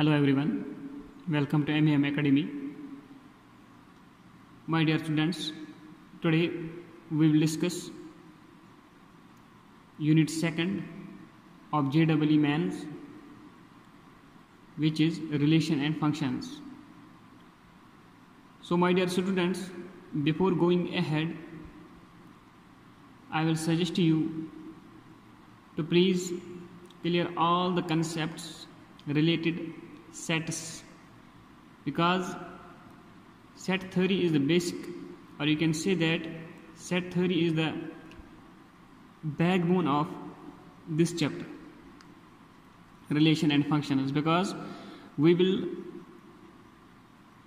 Hello everyone, welcome to MAM Academy. My dear students, today we will discuss Unit 2nd of JEE Maths which is relation and functions. So my dear students, before going ahead, I will suggest you to please clear all the concepts related sets because set theory is the basic or you can say that set theory is the backbone of this chapter relation and functions because we will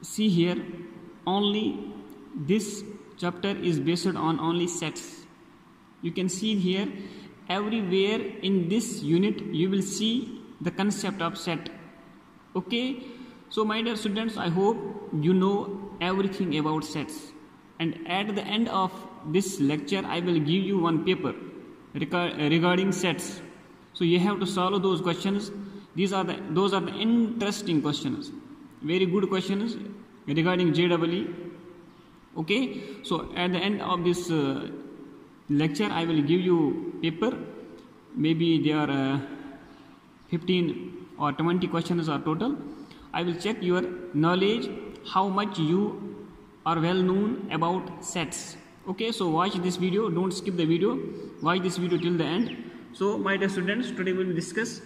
see here only this chapter is based on only sets. You can see here everywhere in this unit you will see the concept of set okay? So my dear students i hope you know everything about sets. And at the end of this lecture i will give you one paper regarding sets. So you have to solve those questions. These are the those are the interesting questions. Very good questions regarding JEE okay? So at the end of this uh, lecture I will give you paper. Maybe there are uh, 15 or 20 questions are total. I will check your knowledge how much you are well known about sets. Okay so watch this video. Don't skip the video. Watch this video till the end. So my dear students today we will discuss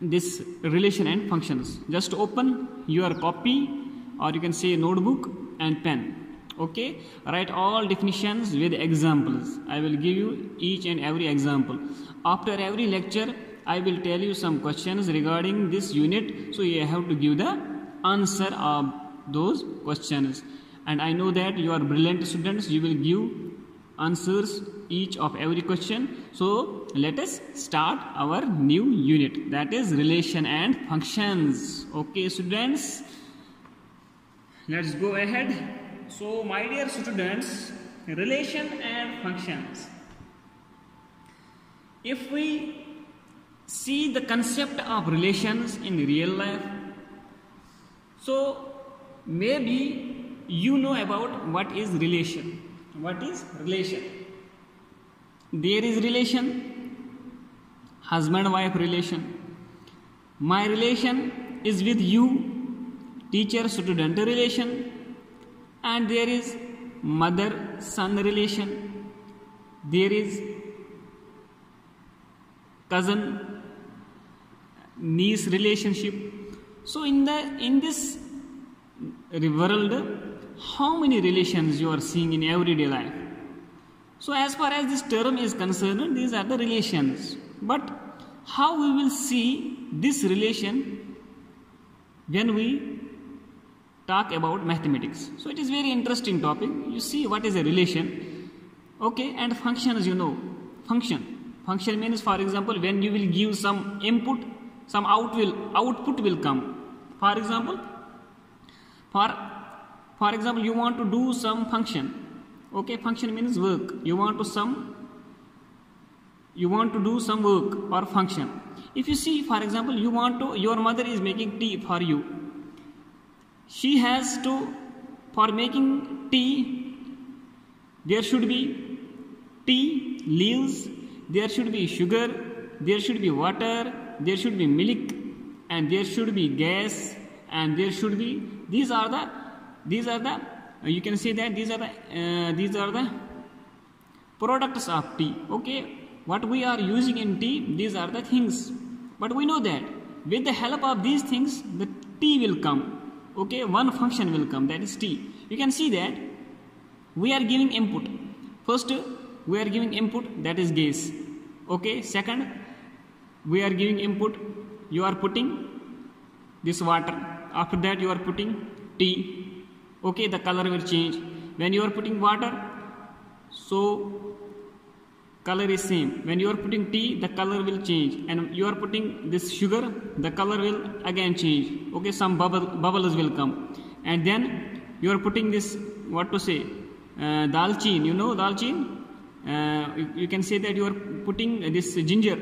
this relation and functions. Just open your copy or you can say notebook and pen. Okay write all definitions with examples. I will give you each and every example. After every lecture i will tell you some questions regarding this unit. So you have to give the answer of those questions. And i know that you are brilliant students. You will give answers each of every question. So let us start our new unit. That is relation and functions. Okay students. Let's go ahead. So, my dear students, relation and functions. If we see the concept of relations in real life, so maybe you know about what is relation. What is relation? There is relation, husband wife relation. My relation is with you, teacher student relation and there is mother son relation there is cousin niece relationship so in the in this world how many relations you are seeing in everyday life so as far as this term is concerned these are the relations but how we will see this relation when we talk about mathematics. So it is very interesting topic. You see what is a relation. Okay, and functions you know. Function. Function means for example when you will give some input, some out will output will come. For example, for for example you want to do some function. Okay, function means work. You want to some you want to do some work or function. If you see for example you want to your mother is making tea for you she has to for making tea there should be tea leaves there should be sugar there should be water there should be milk and there should be gas and there should be these are the these are the you can say that these are the uh, these are the products of tea. Okay? What we are using in tea these are the things. But we know that with the help of these things the tea will come. Okay? One function will come that is t you can see that we are giving input. First we are giving input that is gas. Okay? Second we are giving input you are putting this water. After that you are putting tea. Okay the color will change. When you are putting water so color is same. When you are putting tea the color will change. And you are putting this sugar the color will again change. Okay some bubble bubbles will come. And then you are putting this what to say uh, dalchin you know dalchin uh, you, you, can say that you are putting this ginger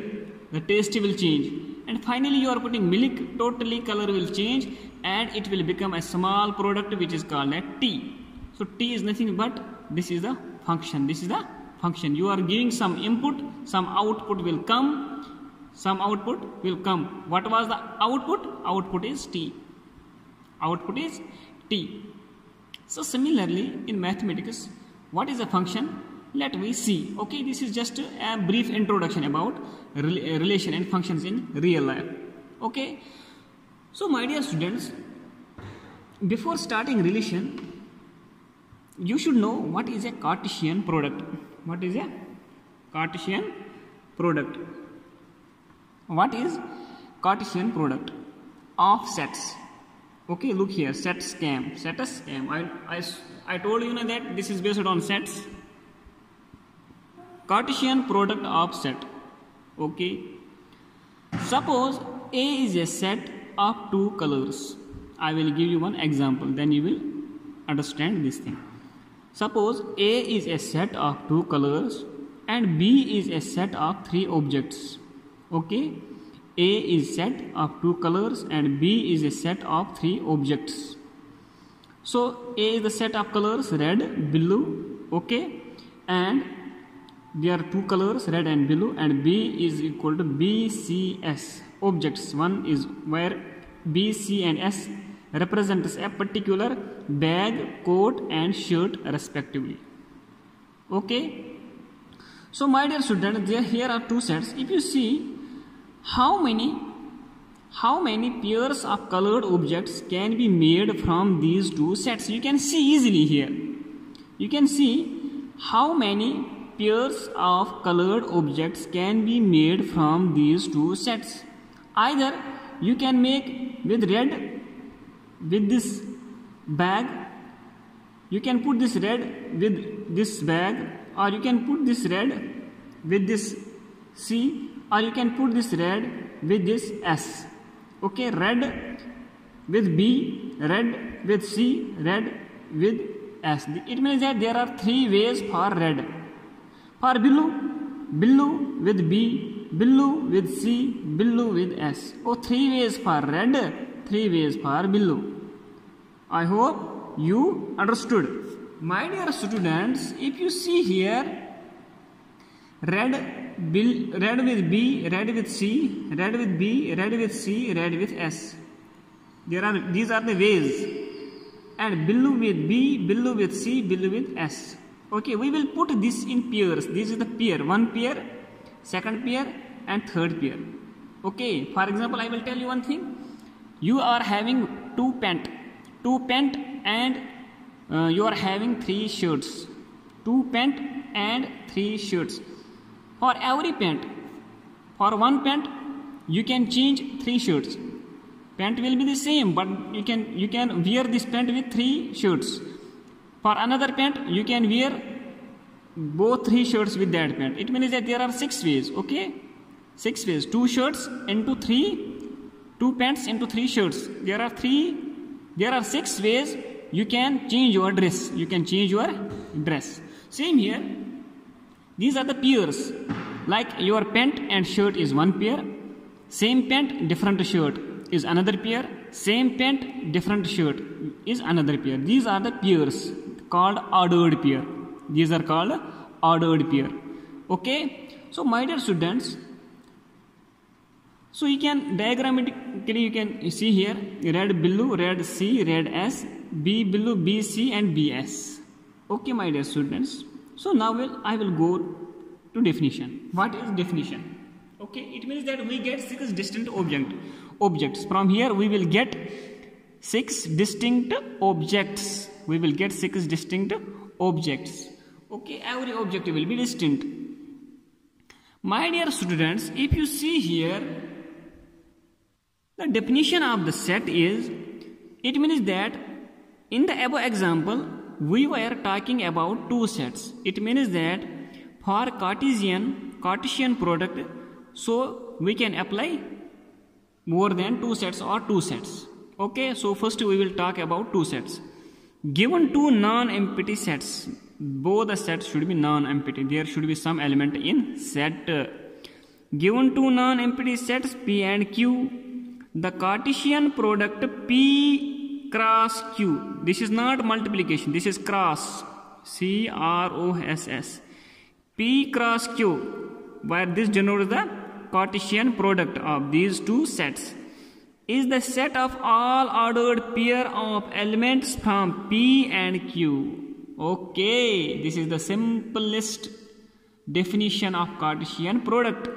the taste will change. And finally you are putting milk totally color will change and it will become a small product which is called a tea. So t is nothing but this is the function. This is the function. You are giving some input some output will come. Some output will come. What was the output? Output is t output is t so similarly in mathematics what is a function let me see. Okay this is just a brief introduction about uh, relation and functions in real life. Okay. So my dear students before starting relation you should know what is a cartesian product. What is a cartesian product? What is cartesian product? Of sets. Okay look here. Set scam. Set a scam. I, I, I told you know that this is based on sets Cartesian product of set. Okay. Suppose A is a set of two colors. I will give you one example then you will understand this thing. Suppose A is a set of two colors and B is a set of three objects. Okay. A is set of two colors and B is a set of three objects. So A is the set of colors red blue okay and there are two colors red and blue and b is equal to bcs objects one is where b c and s represents a particular bag coat and shirt respectively. Okay? So my dear student there here are two sets. If you see how many how many pairs of colored objects can be made from these two sets? You can see easily here. You can see how many pairs of colored objects can be made from these two sets. Either you can make with red with this bag, you can put this red with this bag, or you can put this red with this C, or you can put this red with this S. Okay, red with B, red with C, red with S. It means that there are three ways for red. For Billu, Billu with B, Billu with C, Billu with S. Oh, three ways for red, three ways for Billu. I hope you understood. My dear students, if you see here, red, bill, red with B, red with C, red with B, red with C, red with S. There are these are the ways. And Billu with B, Billu with C, Billu with S okay we will put this in pairs. This is the pair. One pair second pair and third pair. Okay for example i will tell you one thing. You are having two pant two pant and uh, you are having three shirts. Two pant and three shirts. For every pant for one pant you can change three shirts. Pant will be the same but you can you can wear this pant with three shirts for another pant, you can wear both three shirts with that pant. It means that there are six ways, okay? Six ways. Two shirts into three, two pants into three shirts. There are three, there are six ways you can change your dress. You can change your dress. Same here. These are the pairs. Like your pant and shirt is one pair. Same pant, different shirt is another pair. Same pant, different shirt is another pair. These are the pairs called ordered pair these are called ordered pair okay? So my dear students so you can diagrammatically you can see here red blue red c red s b blue b c and bs okay my dear students. So now will i will go to definition. What is definition? Okay it means that we get six distinct object objects. From here we will get six distinct objects we will get six distinct objects. Okay every object will be distinct. My dear students if you see here the definition of the set is it means that in the above example we were talking about two sets. It means that for cartesian cartesian product so we can apply more than two sets or two sets. Okay so first we will talk about two sets Given two non-empty sets, both the sets should be non-empty. There should be some element in set. given two non-empty sets P and Q, the Cartesian product P cross Q. This is not multiplication, this is cross. C R O S S. P cross Q, where this denotes the Cartesian product of these two sets is the set of all ordered pair of elements from P and Q. Okay, this is the simplest definition of Cartesian product.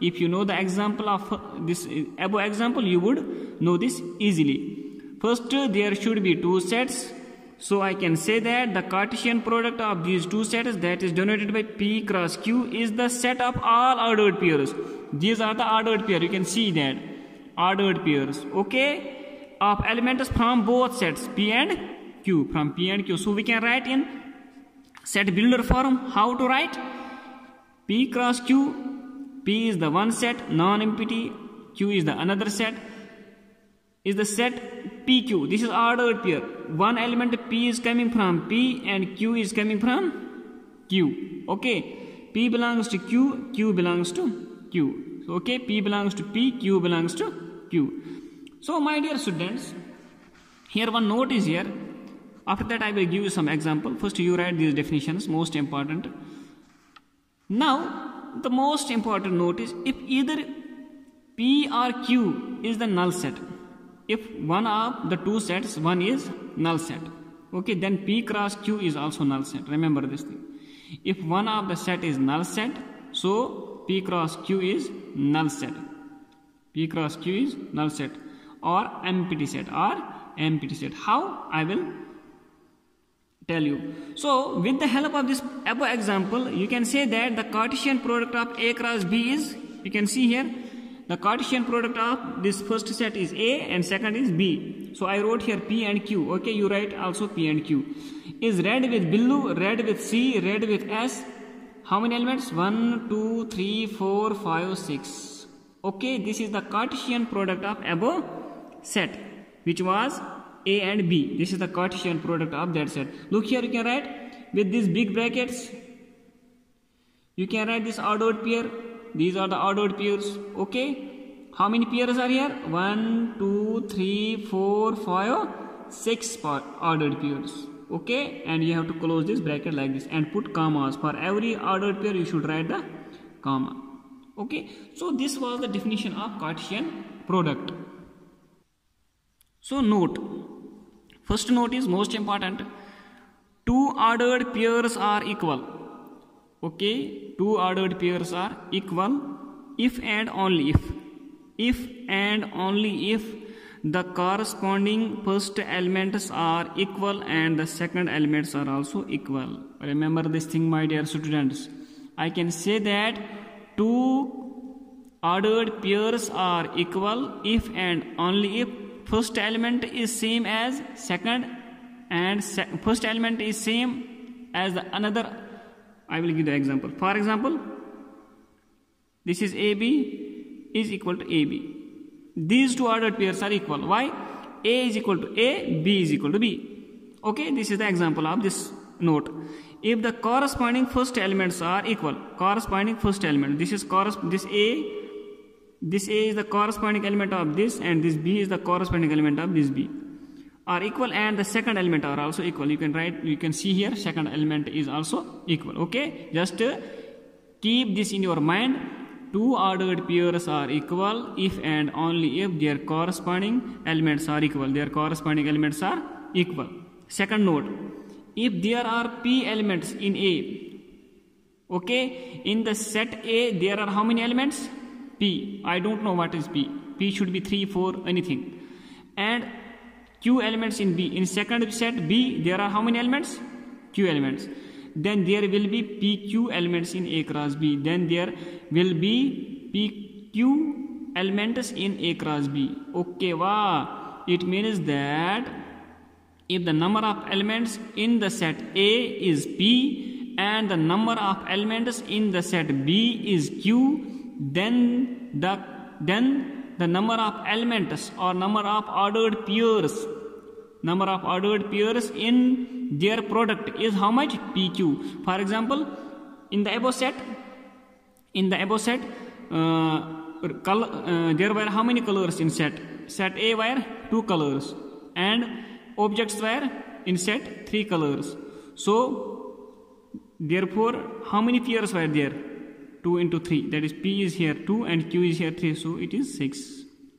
If you know the example of this above example, you would know this easily. First, there should be two sets. So I can say that the Cartesian product of these two sets that is denoted by P cross Q is the set of all ordered pairs. These are the ordered pair. You can see that ordered pairs. Okay, of elements from both sets P and Q. From P and Q. So we can write in set builder form. How to write? P cross Q P is the one set, non-empty, Q is the another set, is the set PQ. This is ordered pair. One element P is coming from P and Q is coming from Q. Okay. P belongs to Q, Q belongs to Q. Okay, P belongs to P, Q belongs to Q. So, my dear students, here one note is here. After that, I will give you some example. First, you write these definitions, most important. Now, the most important note is if either P or Q is the null set. If one of the two sets, one is null set. Okay, then P cross Q is also null set. Remember this thing. If one of the set is null set, so P cross Q is null set. P cross Q is null set or empty set or empty set. How? I will tell you. So with the help of this above example, you can say that the Cartesian product of A cross B is, you can see here, the Cartesian product of this first set is A and second is B. So I wrote here P and Q. Okay, you write also P and Q. Is red with blue, red with C, red with S. How many elements? 1, 2, 3, 4, 5, 6. Okay, this is the Cartesian product of above set which was a and B. This is the Cartesian product of that set. Look here, you can write with these big brackets. You can write this ordered pair. These are the ordered pairs. Okay. How many pairs are here? One, two, three, four, five, six ordered pairs. Okay. And you have to close this bracket like this and put commas. For every ordered pair, you should write the comma. Okay. So this was the definition of Cartesian product. So note First note is most important. Two ordered pairs are equal. Okay, two ordered pairs are equal if and only if. If and only if the corresponding first elements are equal and the second elements are also equal. Remember this thing, my dear students. I can say that two ordered pairs are equal if and only if. First element is same as second and se first element is same as the another. I will give the example. For example this is AB is equal to AB these two ordered pairs are equal. Why? A is equal to A B is equal to B. Okay this is the example of this note if the corresponding first elements are equal corresponding first element this is this A this A is the corresponding element of this and this B is the corresponding element of this B. Are equal and the second element are also equal. You can write you can see here second element is also equal okay? Just uh, keep this in your mind. Two ordered pairs are equal if and only if their corresponding elements are equal. Their corresponding elements are equal. Second note if there are p elements in a okay in the set a there are how many elements P. I don't know what is P. P should be 3, 4, anything. And Q elements in B. In second set B, there are how many elements? Q elements. Then there will be PQ elements in A cross B. Then there will be PQ elements in A cross B. Okay, wow. It means that if the number of elements in the set A is P and the number of elements in the set B is Q, then the then the number of elements or number of ordered pairs number of ordered pairs in their product is how much? Pq for example in the above set in the above set uh, color, uh, there were how many colors in set? Set a were two colors and objects were in set three colors. So therefore how many pairs were there? 2 into 3 that is p is here 2 and q is here 3 so it is 6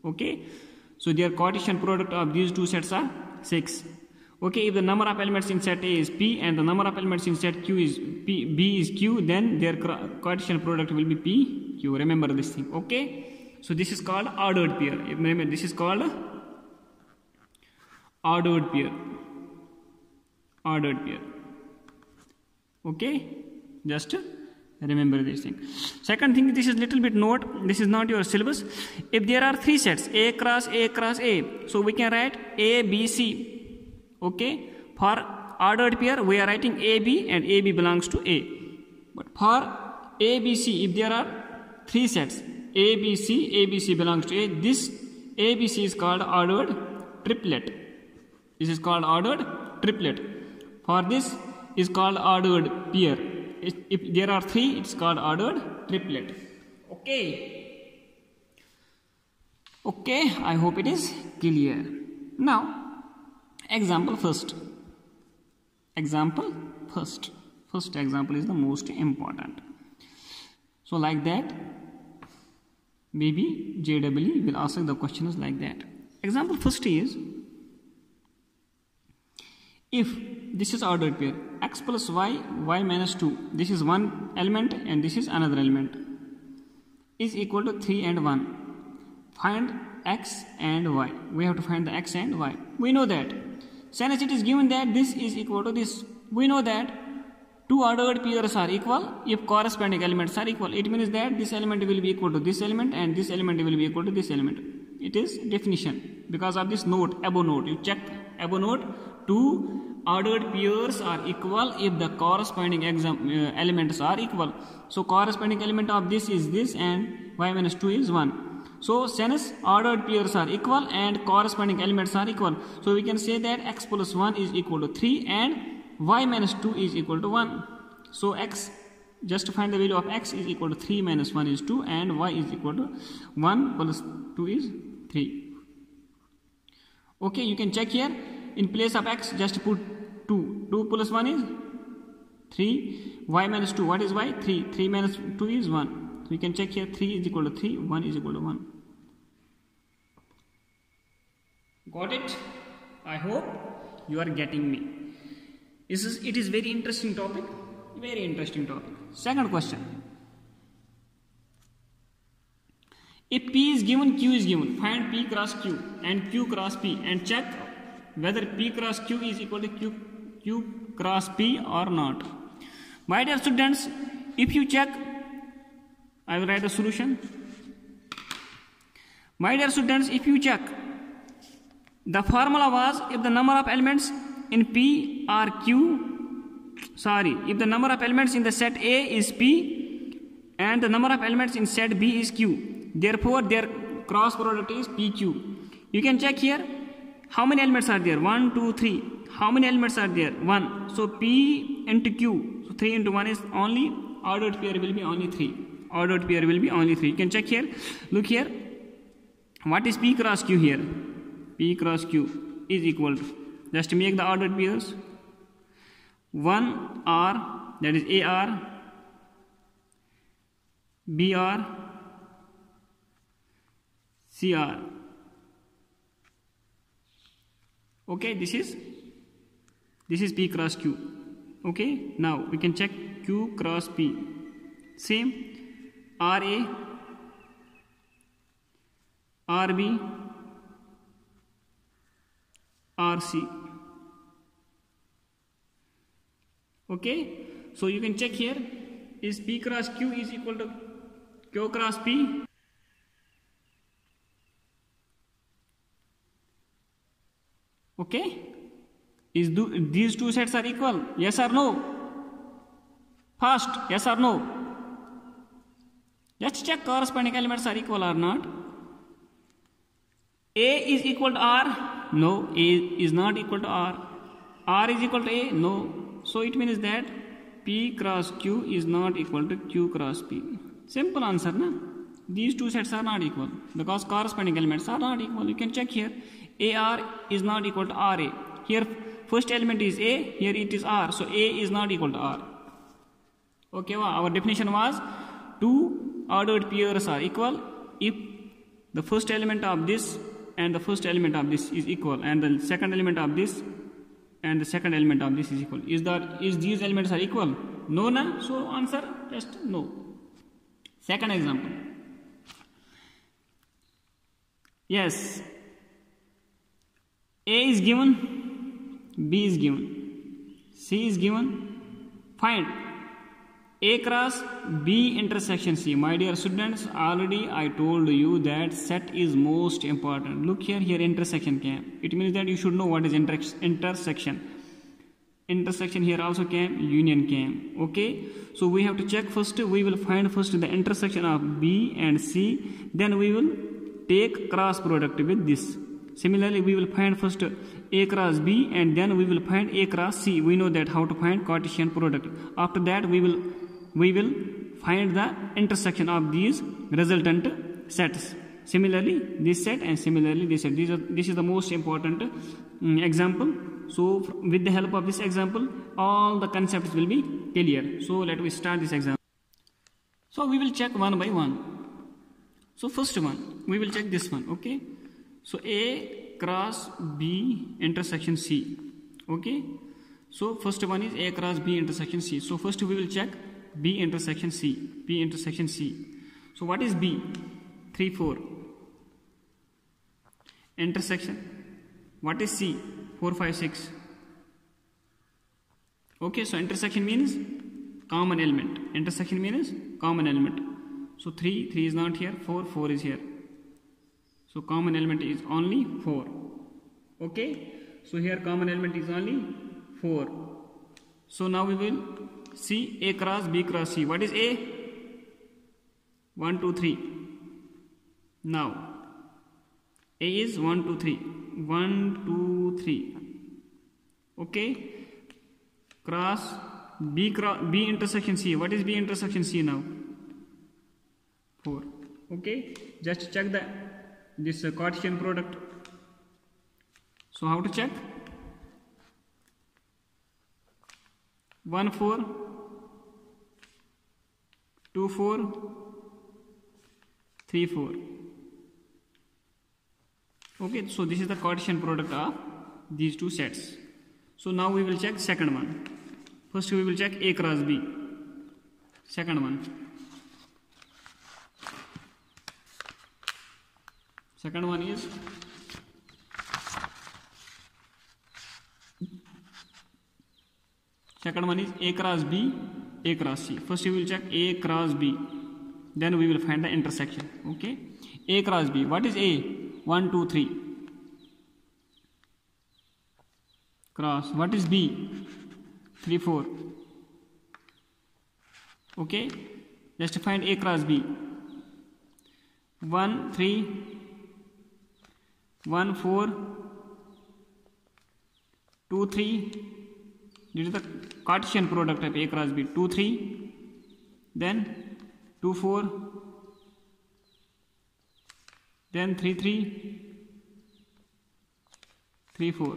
okay? So their Cartesian product of these two sets are 6 okay? If the number of elements in set a is p and the number of elements in set q is p b is q then their Cartesian product will be p q. Remember this thing. Okay? So this is called ordered pair. Remember this is called ordered pair ordered pair okay? Just remember this thing. Second thing this is little bit note. This is not your syllabus. If there are three sets a cross a cross a so we can write a b c. Okay? For ordered pair we are writing a b and a b belongs to a. But for a b c if there are three sets a b c a b c belongs to a this a b c is called ordered triplet this is called ordered triplet for this is called ordered pair. If there are three, it's called ordered triplet. Okay. Okay, I hope it is clear. Now, example first. Example first. First example is the most important. So, like that, maybe JEE will ask the questions like that. Example first is if this is ordered pair x plus y y minus 2 this is one element and this is another element is equal to 3 and 1 find x and y. We have to find the x and y. We know that. Since it is given that this is equal to this. We know that two ordered pairs are equal. If corresponding elements are equal it means that this element will be equal to this element and this element will be equal to this element. It is definition. Because of this note above note you check above note two ordered pairs are equal if the corresponding exam, uh, elements are equal. So corresponding element of this is this and y minus 2 is 1 so since ordered pairs are equal and corresponding elements are equal. So we can say that x plus 1 is equal to 3 and y minus 2 is equal to 1 so x just to find the value of x is equal to 3 minus 1 is 2 and y is equal to 1 plus 2 is 3 okay you can check here in place of x just put 2 2 plus 1 is 3 y minus 2 what is y? 3 3 minus 2 is 1 so you can check here 3 is equal to 3 1 is equal to 1 got it? I hope you are getting me. This is it is very interesting topic. Very interesting topic. Second question. If p is given q is given. Find p cross q and q cross p and check whether P cross Q is equal to Q, Q cross P or not. My dear students, if you check, I will write a solution. My dear students, if you check, the formula was if the number of elements in P are Q, sorry, if the number of elements in the set A is P and the number of elements in set B is Q, therefore their cross product is PQ. You can check here how many elements are there? 1 2 3 how many elements are there? 1 so p into q. So 3 into 1 is only ordered pair will be only 3 ordered pair will be only 3 you can check here. Look here. What is p cross q here? P cross q is equal to just to make the ordered pairs. 1 r that is ar br cr okay this is this is p cross q. Okay now we can check q cross p. Same ra rb rc okay so you can check here is p cross q is equal to q cross p okay? Is do, these two sets are equal? Yes or no? First yes or no? Let's check corresponding elements are equal or not. A is equal to r? No a is not equal to r. R is equal to a? No. So it means that p cross q is not equal to q cross p. Simple answer na? These two sets are not equal because corresponding elements are not equal. You can check here ar is not equal to ra here first element is a here it is r. So a is not equal to r. Okay well, our definition was two ordered pairs are equal if the first element of this and the first element of this is equal and the second element of this and the second element of this is equal. Is that is these elements are equal? No na? So answer just no. Second example. Yes a is given b is given c is given find a cross B intersection C. My dear students, already I told you that set is most important. Look here, here intersection came. It means that you should know what is inter intersection. Intersection here also came, union came. Okay, so we have to check first. We will find first the intersection of B and C. Then we will take cross product with this. Similarly, we will find first A cross B and then we will find A cross C. We know that how to find Cartesian product. After that, we will we will find the intersection of these resultant sets. Similarly this set and similarly this set. This is, this is the most important um, example. So with the help of this example all the concepts will be clear. So let me start this example so we will check one by one. So first one we will check this one okay so a cross b intersection c okay so first one is a cross b intersection c so first we will check B intersection C. B intersection C. So what is B? 3, 4. Intersection. What is C? 4, 5, 6. Okay, so intersection means common element. Intersection means common element. So 3, 3 is not here, 4, 4 is here. So common element is only 4. Okay, so here common element is only 4. So now we will see A cross B cross C. What is A? 1, 2, 3. Now, A is 1, 2, 3. 1, 2, 3. Okay. Cross B cross B intersection C. What is B intersection C now? 4. Okay. Just check the this uh, Cartesian product. So how to check? 1 4 2 4 3 4 okay so this is the Cartesian product of these two sets. So now we will check second one. First we will check A cross B. Second one second one is Second one is A cross B, A cross C. First we will check A cross B. Then we will find the intersection. Okay. A cross B. What is A? 1, 2, 3. Cross. What is B? 3, 4. Okay. Just find A cross B. 1, 3, one four two three did the Cartesian product है A cross B two three then two four then three three three four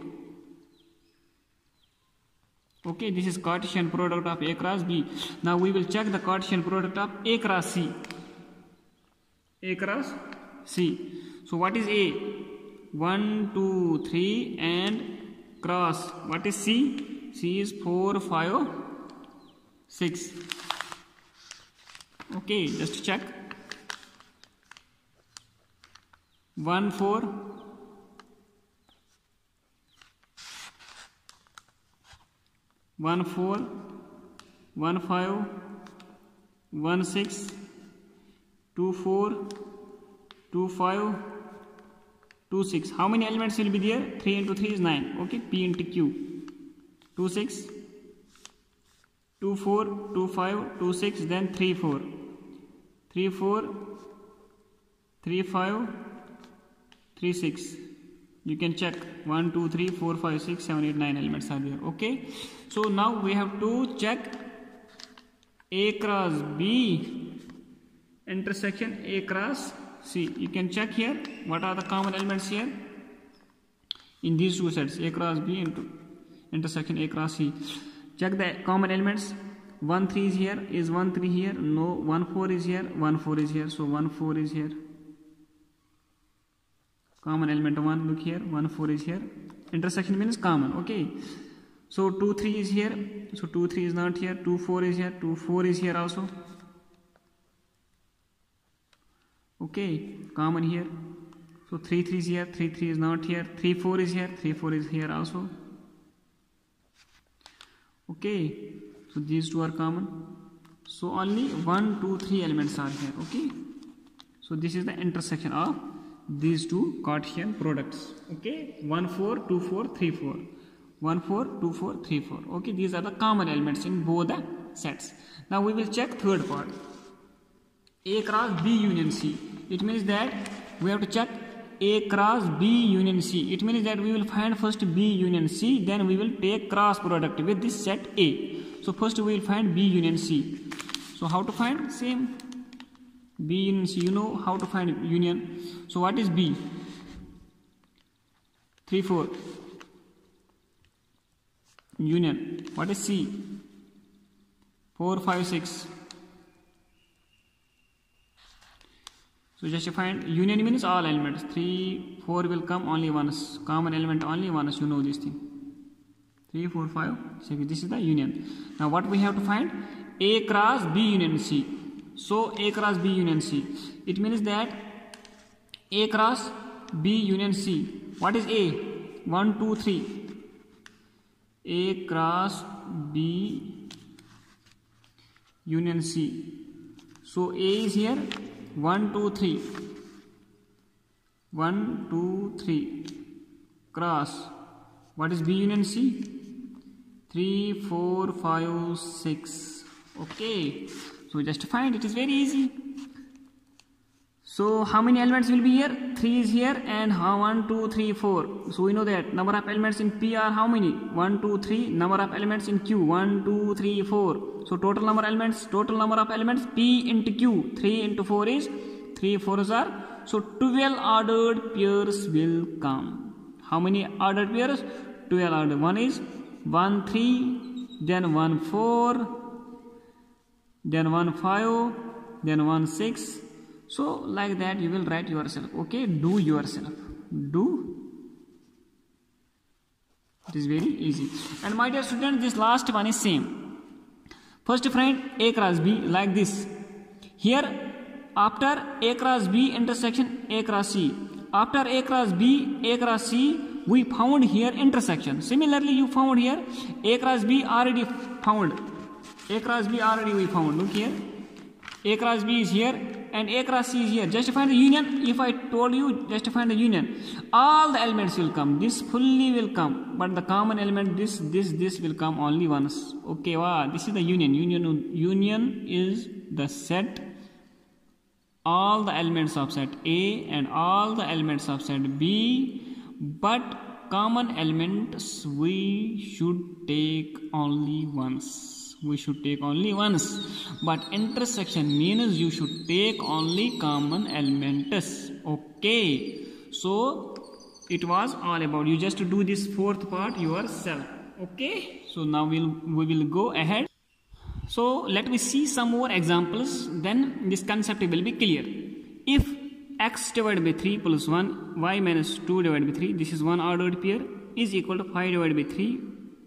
okay this is Cartesian product of A cross B now we will check the Cartesian product of A cross C A cross C so what is A 1 2 3 and cross. What is C? C is 4, 5, 6. Okay, just check. 1, 4. One four, one five, one six, two four, two five, two six. How many elements will be there? Three into three is nine. Okay, P into Q. 2 6 2 4 2 5 2 6 then 3 4 3 4 3 5 3 6 you can check 1 2 3 4 5 6 7 8 9 elements are there okay so now we have to check a cross b intersection A cross C. You can check here what are the common elements here in these two sets A cross B into intersection A cross C. Check the common elements. 1 3 is here. Is 1 3 here? No. 1 4 is here. 1 4 is here. So 1 4 is here. Common element 1. Look here. 1 4 is here. Intersection means common. Okay. So 2 3 is here. So 2 3 is not here. 2 4 is here. 2 4 is here also. Okay. Common here. So 3 3 is here. 3 3 is not here. 3 4 is here. 3 4 is here also okay so these two are common so only one two three elements are here okay so this is the intersection of these two Cartesian products okay 1 4 2 4 3 4 1 4 2 4 3 4 okay these are the common elements in both the sets now we will check third part a cross b union c it means that we have to check a cross B union C. It means that we will find first B union C, then we will take cross product with this set A. So first we will find B union C. So how to find? Same. B union C. You know how to find union. So what is B? 3, 4. Union. What is C? 4, 5, 6. So just find union means all elements. 3, 4 will come only once. Common element only once. You know this thing. 3, 4, 5, 6. This is the union. Now what we have to find? A cross B union C. So A cross B union C. It means that A cross B union C. What is A? 1, 2, 3. A cross B union C. So A is here 1 2 3 1 2 3 cross. What is b union c? 3 4 5 6 okay. So just find. It is very easy so how many elements will be here 3 is here and how 1 2 3 4 so we know that number of elements in p are how many 1 2 3 number of elements in q 1 2 3 4 so total number of elements, total number of elements P into Q. 3 into 4 is 3 4s are. So 12 ordered pairs will come. How many ordered pairs? 12 ordered. One is 1 3, then 1 4, then 1 5, then 1 6. So like that you will write yourself. Okay, do yourself. Do it is very easy and my dear students this last one is same First find A cross B like this. Here after A cross B intersection A cross C. After A cross B, A cross C, we found here intersection. Similarly, you found here A cross B already found. A cross B already we found. Look here. A cross B is here and A cross C is here. Just find the union. If I told you just find the union, all the elements will come. This fully will come, but the common element this this this will come only once. Okay, wow. This is the union. Union union is the set all the elements of set A and all the elements of set B, but common elements we should take only once we should take only once. But intersection means you should take only common elements. Okay. So it was all about you. Just do this fourth part yourself. Okay? So now we'll we will go ahead. So let me see some more examples. Then this concept will be clear. If x divided by 3 plus 1 y minus 2 divided by 3 this is one ordered pair is equal to 5 divided by 3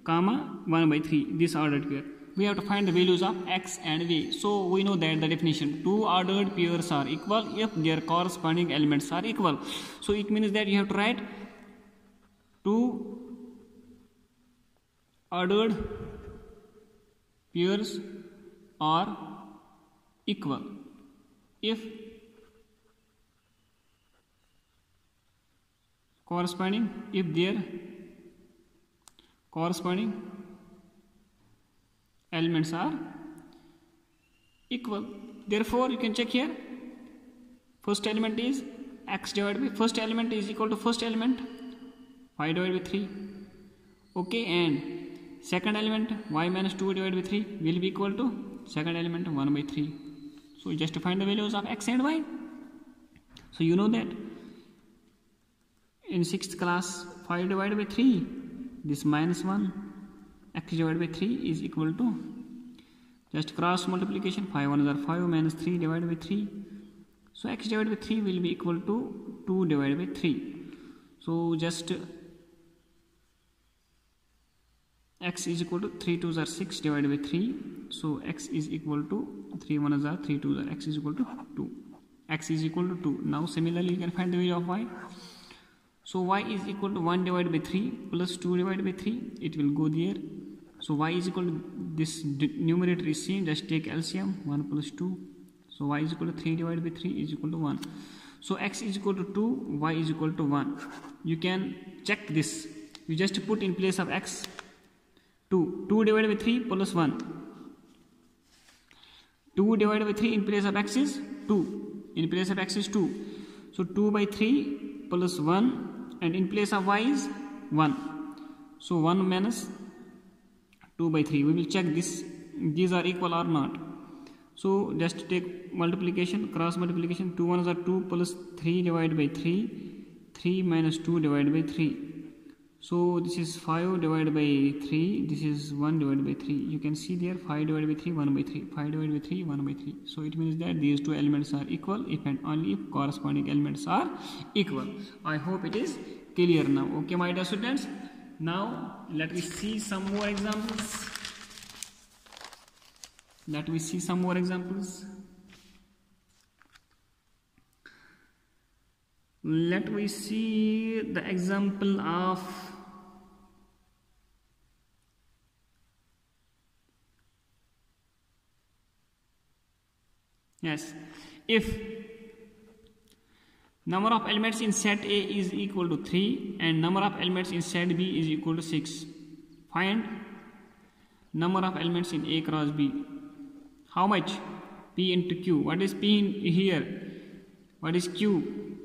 comma 1 by 3 this ordered pair we have to find the values of x and y. So we know that the definition two ordered pairs are equal if their corresponding elements are equal. So it means that you have to write two ordered pairs are equal if corresponding if their corresponding elements are equal. Therefore you can check here. First element is x divided by first element is equal to first element y divided by 3 okay and second element y minus 2 divided by 3 will be equal to second element 1 by 3 so just to find the values of x and y. So you know that in 6th class 5 divided by 3 this minus 1 x divided by 3 is equal to just cross multiplication 5 1 are 5 minus 3 divided by 3 so x divided by 3 will be equal to 2 divided by 3 so just x is equal to 3 2s are 6 divided by 3 so x is equal to 3 1s are 3 2s are x is equal to 2 x is equal to 2 now similarly you can find the value of y. So y is equal to 1 divided by 3 plus 2 divided by 3 it will go there so y is equal to this numerator is same just take LCM 1 plus 2 so y is equal to 3 divided by 3 is equal to 1 so x is equal to 2 y is equal to 1 you can check this. You just put in place of x 2 2 divided by 3 plus 1 2 divided by 3 in place of x is 2 in place of x is 2 so 2 by 3 plus 1 and in place of y is 1 so 1 minus 2 by 3 we will check this. These are equal or not. So just take multiplication cross multiplication. 2 1s are 2 plus 3 divided by 3 3 minus 2 divided by 3 so this is 5 divided by 3 this is 1 divided by 3 you can see there 5 divided by 3 1 by 3 5 divided by 3 1 by 3 so it means that these two elements are equal if and only if corresponding elements are equal. I hope it is clear now. Okay my dear students now let me see some more examples. Let me see some more examples. Let me see the example of yes. If number of elements in set A is equal to 3 and number of elements in set B is equal to 6 find number of elements in A cross B. How much? P into Q. What is P in here? What is Q?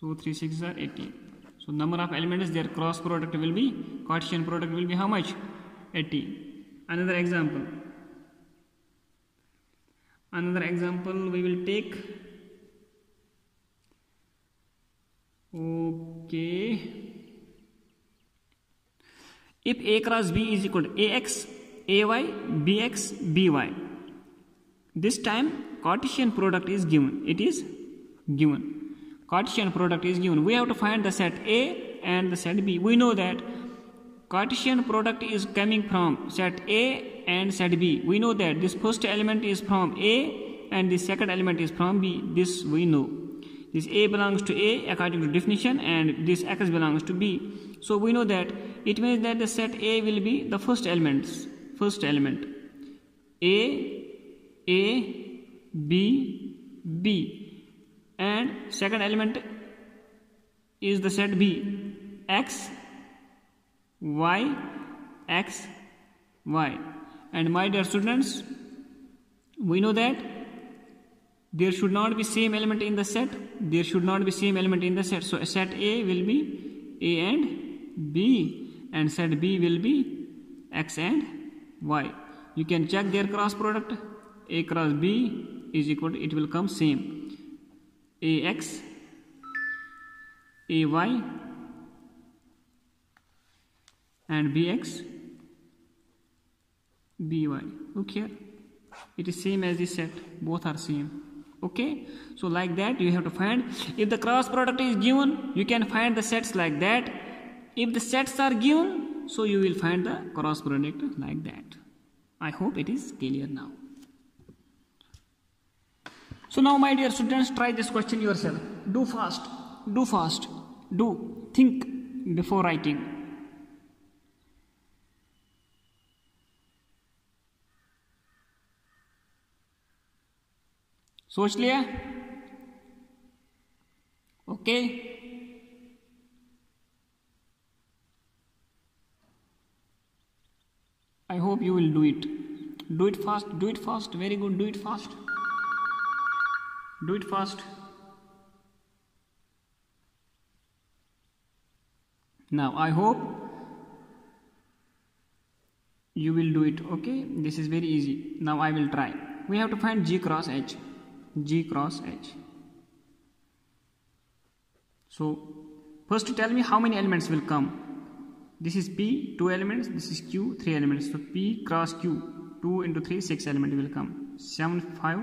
So 3 6 are 18 so number of elements their cross product will be Cartesian product will be how much? 80 another example. Another example we will take okay. If a cross b is equal to ax ay bx by this time cartesian product is given. It is given. Cartesian product is given. We have to find the set a and the set b. We know that cartesian product is coming from set a and set b. We know that this first element is from a and the second element is from b. This we know this a belongs to a according to definition and this x belongs to b. So we know that it means that the set a will be the first elements first element. A a b b. And second element is the set b. X y x y. And my dear students we know that there should not be same element in the set. There should not be same element in the set. So set a will be a and b and set b will be x and y. You can check their cross product. A cross b is equal to it will come same. Ax ay and bx by look here. It is same as the set. Both are same okay? So like that you have to find. If the cross product is given you can find the sets like that. If the sets are given so you will find the cross product like that. I hope it is clear now. So now my dear students try this question yourself. Do fast. Do fast. Do. Think before writing सोच लिया okay I hope you will do it. Do it fast, do it fast, very good, do it fast. Do it fast. Now, I hope you will do it, okay? This is very easy. Now, I will try. we have to find G cross H. G cross H. So first tell me how many elements will come. This is P, 2 elements, this is Q, 3 elements. So P cross Q, 2 into 3, 6 elements will come. 7, 5,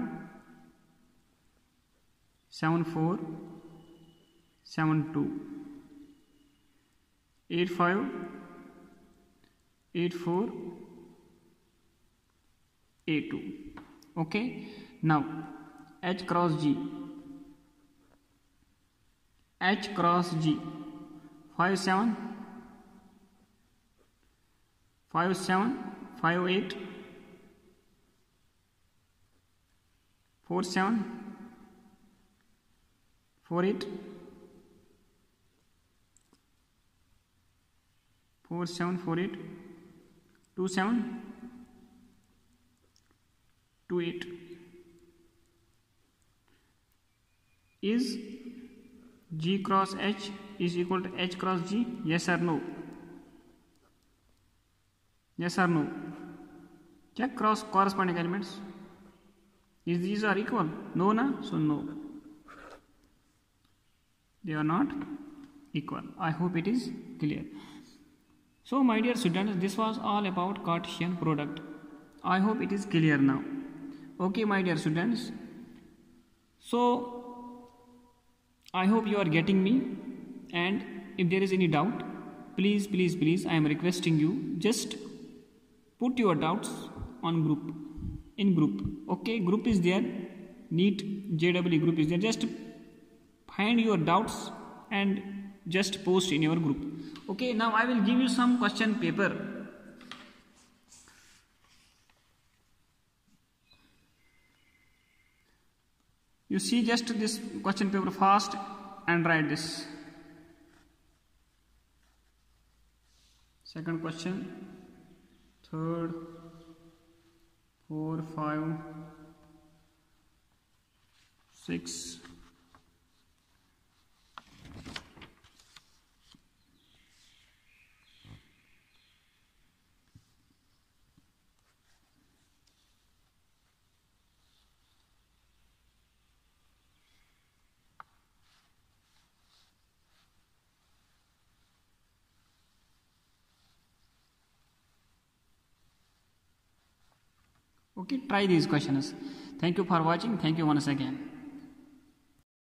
7, 4, 7, 2, 8, 5, 8, 4, A2. Okay, now H cross G. H cross G. 5, 7, 5 7 5 8 4 7 4 8 4 7 4 8 2 7 2 8 is g cross h is equal to h cross g yes or no Yes or no? Check cross corresponding elements. Is these are equal? No, na? So no. They are not equal. I hope it is clear. So my dear students, this was all about Cartesian product. I hope it is clear now. Okay, my dear students. So I hope you are getting me. And if there is any doubt, please, please, please, I am requesting you just put your doubts on group in group. Okay group is there. NEET JEE group is there. Just find your doubts and just post in your group. Okay now I will give you some question paper you see just this question paper fast and write this. Second question. Third, four, five, six, okay try these questions. Thank you for watching. Thank you once again